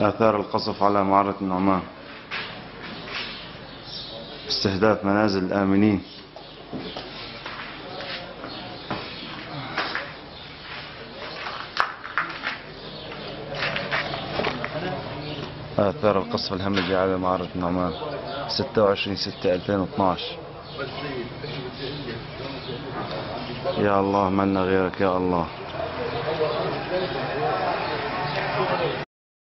آثار القصف على معرة النعمان. استهداف منازل الآمنين. آثار القصف الهمجي على معرة النعمان. 26 6 2012 يا الله منا غيرك يا الله؟